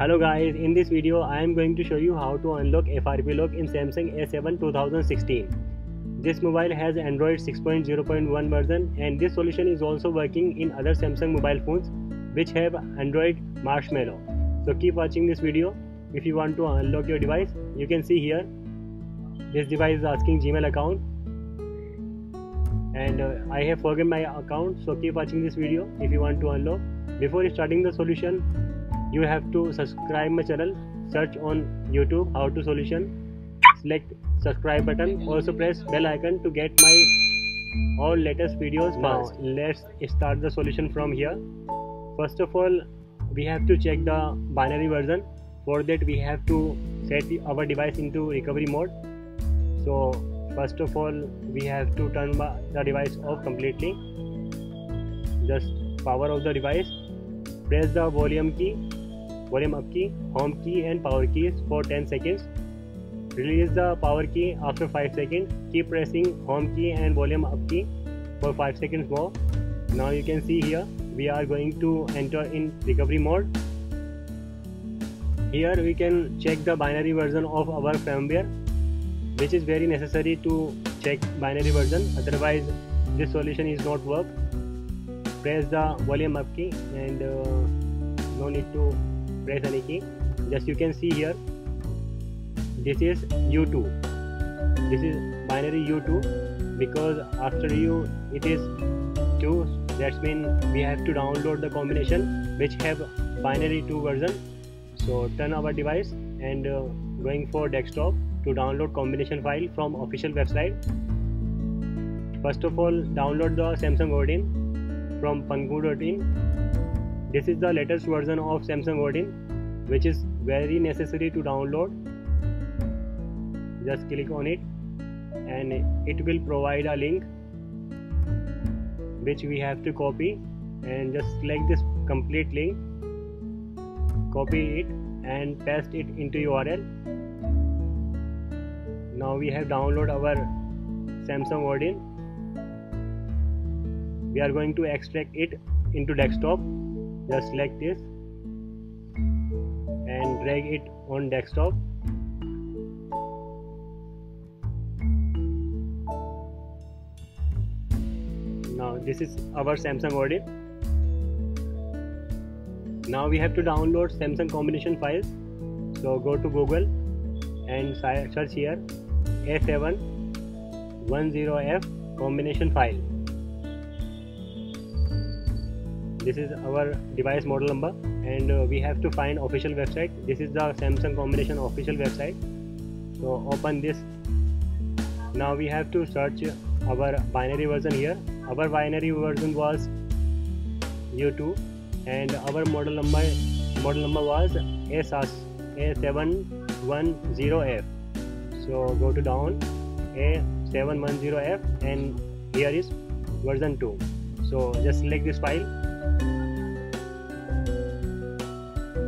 Hello guys, in this video I am going to show you how to unlock FRP lock in Samsung A7 2016. This mobile has Android 6.0.1 version and this solution is also working in other Samsung mobile phones which have Android Marshmallow. So keep watching this video. If you want to unlock your device, you can see here this device is asking Gmail account and uh, I have forgotten my account so keep watching this video if you want to unlock. Before starting the solution, you have to subscribe my channel search on youtube how to solution select subscribe button also press bell icon to get my all latest videos now let's start the solution from here. First of all we have to check the binary version. For that we have to set our device into recovery mode. So first of all we have to turn the device off completely. Just power off the device. Press the volume key volume up key, home key and power keys for 10 seconds. Release the power key after 5 seconds. Keep pressing home key and volume up key for 5 seconds more. Now you can see here we are going to enter in recovery mode. Here we can check the binary version of our firmware which is very necessary to check binary version otherwise this solution is not work. Press the volume up key and uh, no need to press any just you can see here this is u2 this is binary u2 because after u it is 2 that's mean we have to download the combination which have binary 2 version. So turn our device and uh, going for desktop to download combination file from official website. First of all download the samsung odin from pangu.in this is the latest version of Samsung Odin which is very necessary to download. Just click on it and it will provide a link which we have to copy. And just select this complete link copy it and paste it into URL now we have download our Samsung Odin we are going to extract it into desktop just like this and drag it on desktop. Now this is our Samsung Odin now we have to download Samsung combination files. So go to Google and search here A710F combination file this is our device model number and uh, we have to find official website. This is the samsung combination official website. So open this. Now we have to search our binary version here. Our binary version was u2 and our model number model number was ASAS A710F so go to down A710F and here is version 2 so just select this file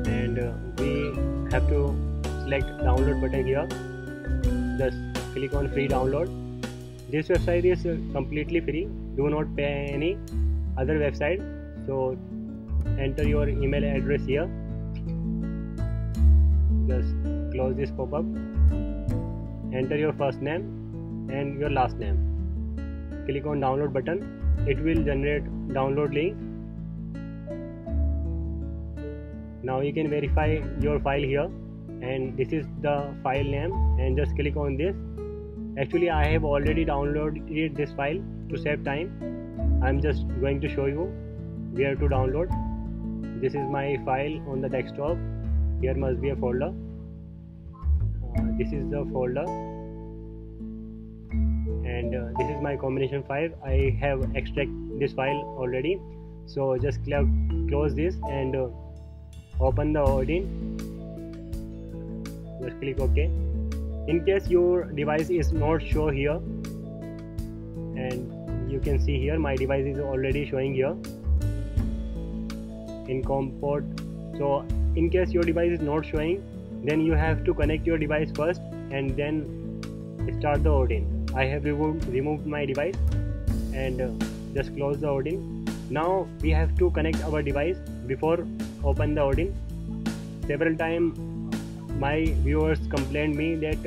and uh, we have to select download button here. Just click on free download. This website is uh, completely free. Do not pay any other website. So enter your email address here. Just close this pop-up. Enter your first name and your last name. Click on download button. It will generate download link now you can verify your file here. And this is the file name. And just click on this. Actually I have already downloaded this file to save time. I'm just going to show you where to download. This is my file on the desktop. Here must be a folder. Uh, this is the folder. And uh, this is my combination file. I have extract this file already. So just close this and uh, open the Odin. Just click OK. In case your device is not show here and you can see here my device is already showing here. In COM port so in case your device is not showing then you have to connect your device first and then start the Odin. I have removed removed my device and uh, just close the Odin. Now we have to connect our device before open the Odin several times my viewers complained me that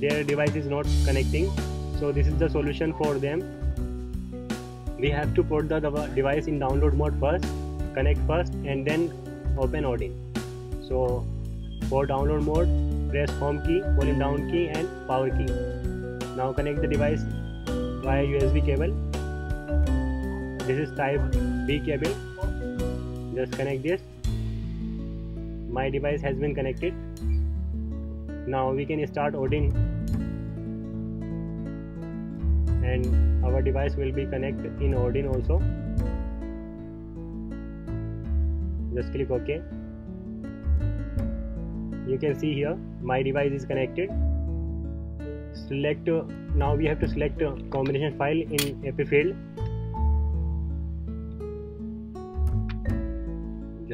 their device is not connecting. So this is the solution for them. We have to put the device in download mode first connect first and then open Odin so for download mode press home key volume down key and power key. Now connect the device via USB cable. This is type B cable just connect this. My device has been connected. Now we can start Odin and our device will be connected in Odin also. Just click OK. You can see here my device is connected. Select now we have to select a combination file in epi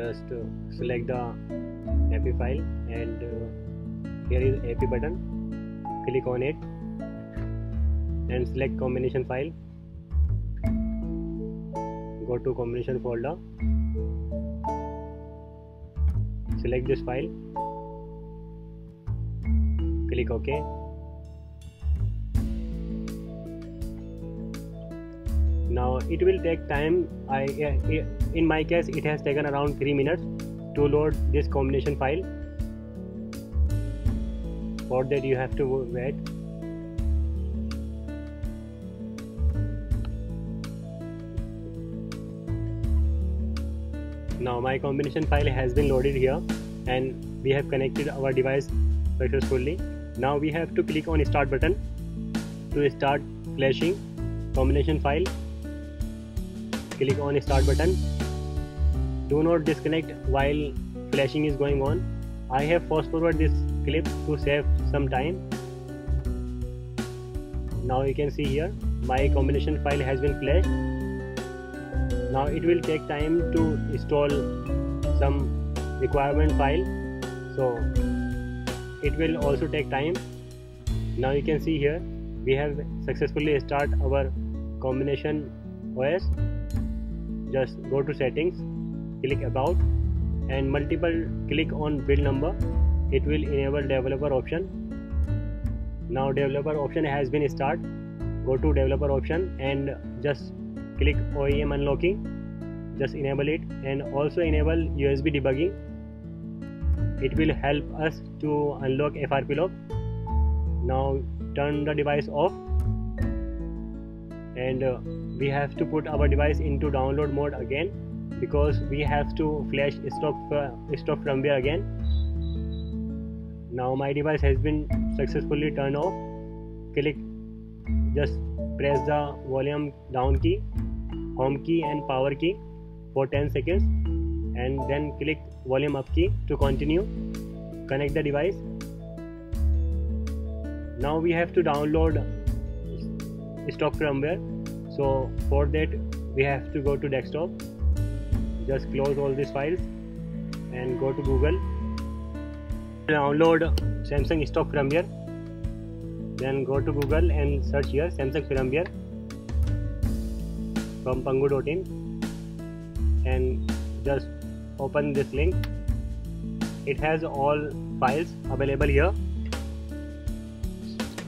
just uh, select the epi file and uh, here is epi button. Click on it and select combination file. Go to combination folder. Select this file. Click ok. Now it will take time. I in my case it has taken around 3 minutes to load this combination file. For that you have to wait. Now my combination file has been loaded here and we have connected our device successfully. Now we have to click on start button to start flashing combination file. Click on start button do not disconnect while flashing is going on. I have fast forward this clip to save some time. Now you can see here my combination file has been flashed. Now it will take time to install some requirement file. So it will also take time. Now you can see here we have successfully start our combination OS just go to settings click about and multiple click on build number it will enable developer option. Now developer option has been start. Go to developer option and just click OEM unlocking. Just enable it and also enable USB debugging. It will help us to unlock FRP lock now turn the device off. And uh, we have to put our device into download mode again because we have to flash stock uh, stock firmware again. Now my device has been successfully turned off. Click just press the volume down key home key and power key for 10 seconds and then click volume up key to continue. Connect the device. Now we have to download stock firmware. So for that we have to go to desktop just close all these files and go to google. Download samsung stock firmware then go to google and search here samsung firmware from pangu.in and just open this link. It has all files available here.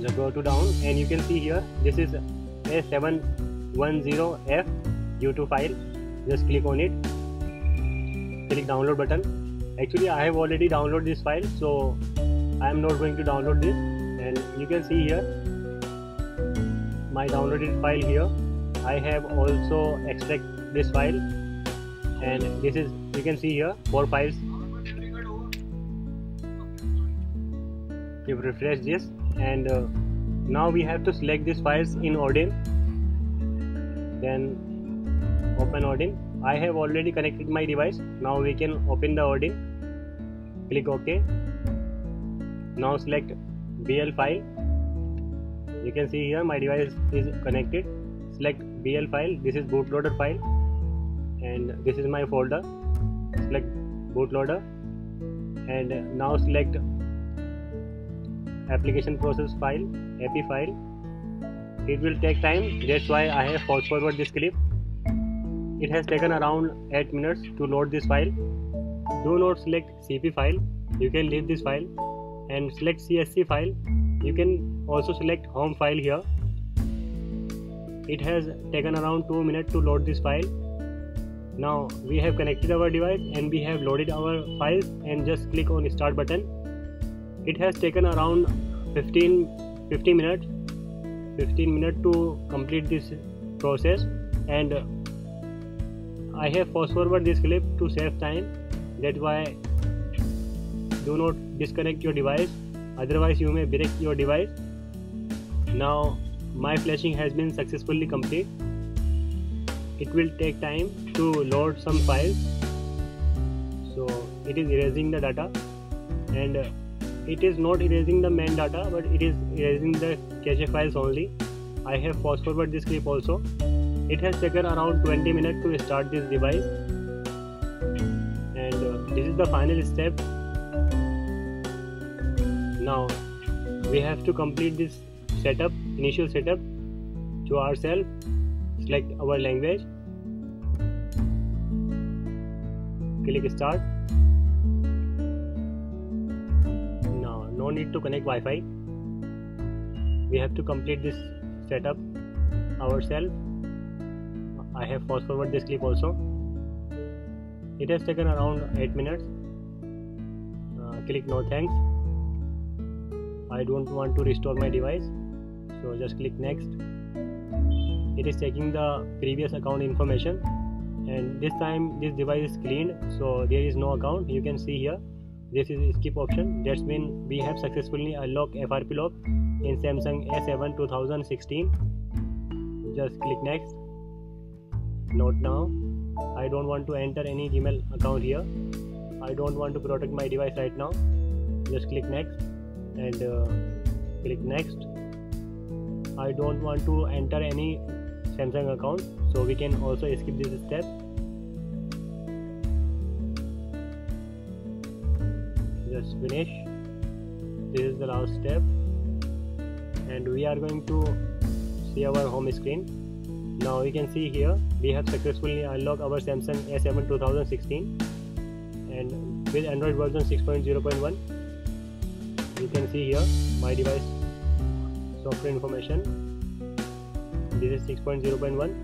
Just go to down and you can see here this is a 710f u2 file. Just click on it click download button. Actually I have already downloaded this file so I am not going to download this. And you can see here my downloaded file here. I have also extract this file. And this is you can see here four files. You refresh this. And uh, now we have to select these files in Odin. Then open Odin I have already connected my device. Now we can open the Odin click OK. Now select BL file. You can see here my device is connected. Select bl file. This is bootloader file. And this is my folder. Select bootloader. And now select application process file api file. It will take time. That's why i have fast forward this clip it has taken around 8 minutes to load this file. Do not select cp file. You can leave this file. And select CSC file. You can also select home file here. It has taken around 2 minutes to load this file. Now we have connected our device and we have loaded our files and just click on start button. It has taken around 15 15 minutes 15 minutes to complete this process. And I have fast forward this clip to save time. That's why do not disconnect your device. Otherwise you may break your device. Now my flashing has been successfully complete. It will take time to load some files. So it is erasing the data. And uh, it is not erasing the main data but it is erasing the cache files only. I have fast forward this clip also it has taken around 20 minutes to start this device. And uh, this is the final step. Now we have to complete this setup initial setup to ourselves select our language. Click start. Now no need to connect Wi-Fi. We have to complete this setup ourselves I have fast forward this clip also. It has taken around 8 minutes. Uh, click no thanks. I don't want to restore my device so just click next. It is taking the previous account information and this time this device is cleaned so there is no account. You can see here this is skip option. That's mean we have successfully unlocked FRP lock in Samsung S7 2016 just click next note now. I don't want to enter any Gmail account here. I don't want to protect my device right now. Just click next. And uh, click next. I don't want to enter any Samsung account so we can also skip this step. Just finish. This is the last step. And we are going to see our home screen. Now you can see here we have successfully unlocked our Samsung S7 2016 and with Android version 6.0.1 you can see here my device software information. This is 6.0.1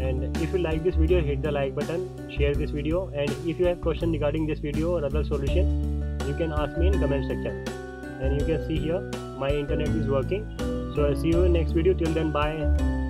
and if you like this video hit the like button share this video. And if you have question regarding this video or other solution you can ask me in comment section. And you can see here my internet is working. So i'll see you in next video. Till then bye